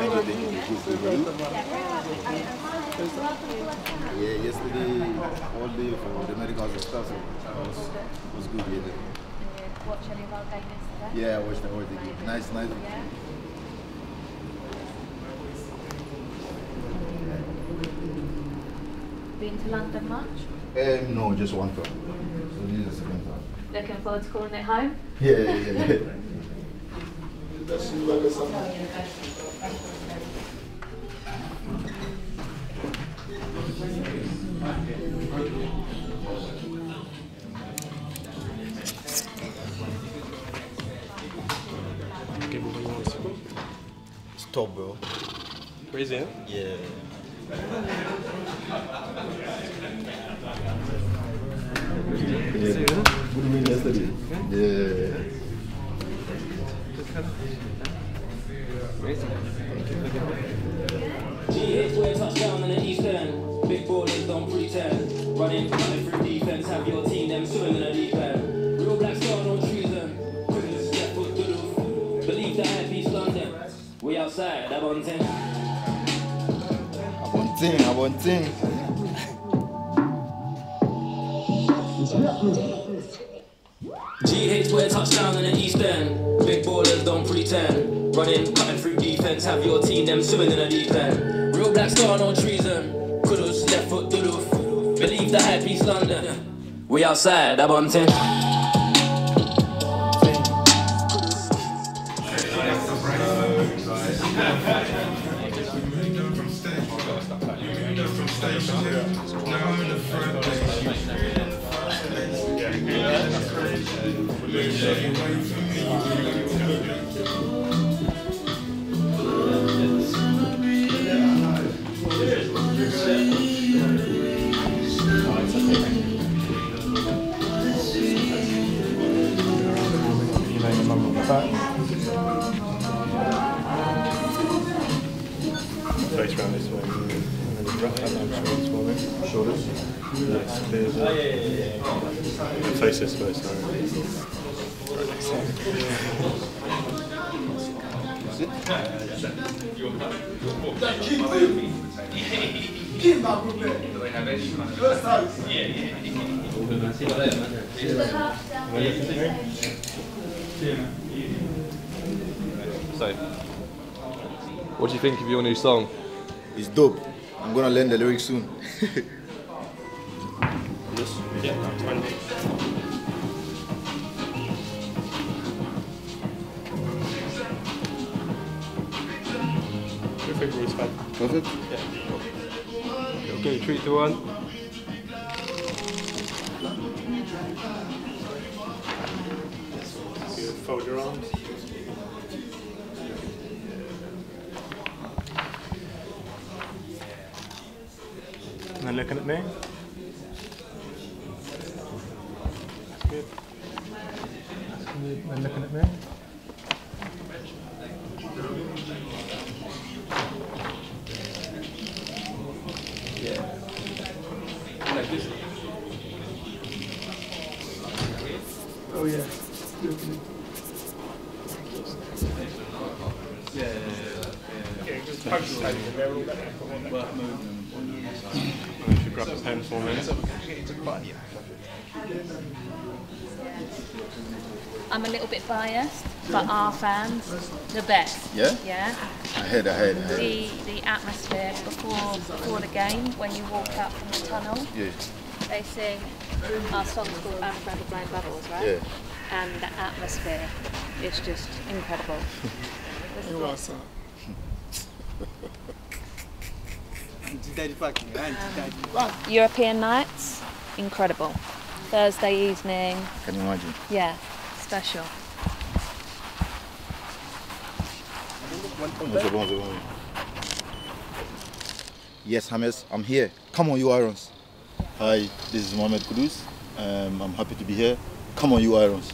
everything is good for you. Yeah, yesterday, all day for the medicals and stuff, so it was, was good. Yeah, Did you watch any of our game yesterday? yeah I watched the whole thing. Nice, nice. Yeah. Been to London much? Um, no, just one time. So this is the second time. Looking forward to calling it home? Yeah, yeah, yeah. Stop, bro. Crazy, huh? Yeah. Yeah. Good win yesterday. Yeah. GH where touchdown in the east end. Big ballers don't pretend. Running, running through defense, have your team them swimming in the deep end. Real black star, no treason. Quickness, step foot to the Believe the high peace London. We outside, that one ten. I want thing, I want thing. GH where touchdown in the east end. Big ballers don't pretend. Running, cutting through defense, have your team them swimming in the deep end. Real black star, no treason. Kudus, left foot the Believe the high peace London. We outside, that one ten. You name a number on. Face round this way. Wrap that down shoulders for me. Shoulders. Nice, clear as well. Face this way, sorry. Right next to you. So, what do you think of your new song? It's dope. I'm gonna learn the lyrics soon. This? Yeah, that's fine. Your favourite is fine. Perfect. Yeah. Okay, three, two, one. Good. Fold your arms. And then looking at me. That's good. That's good. Then looking at me. Oh yeah. And if you grab the pen for me. I'm a little bit biased, but our fans, the best. Yeah? Yeah. I heard, I heard, I heard. The the atmosphere before before the game, when you walk out from the tunnel, Yeah. they sing our song's called I'm Forever Blowing Bubbles, right? Yeah. And the atmosphere is just incredible. This is it. European nights, incredible. Thursday evening, Can you imagine? yeah, special. Yes, Hames, I'm here. Come on, you Irons. Hi, this is Mohammed Kudus. Um, I'm happy to be here. Come on, you Irons.